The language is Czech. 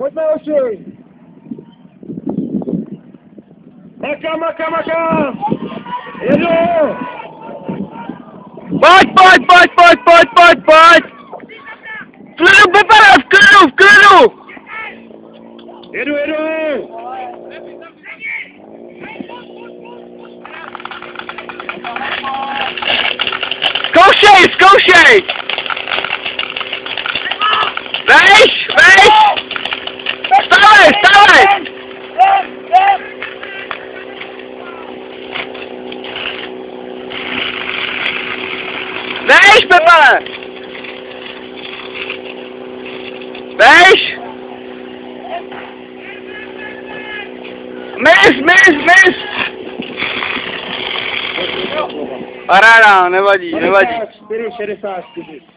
Pojďme oči! Maka, maka, maka! Jedu! Pojď, pojď, pojď, pojď, pojď, pojď, pojď! V klidu, Pepele, v klidu, v klidu! Jedu, jedu! Zkoušej, zkoušej! Veš, veš! Veš, Pepele! Veš! Mis, mis, mis! Paráda, nevadí, nevadí. 4, 64.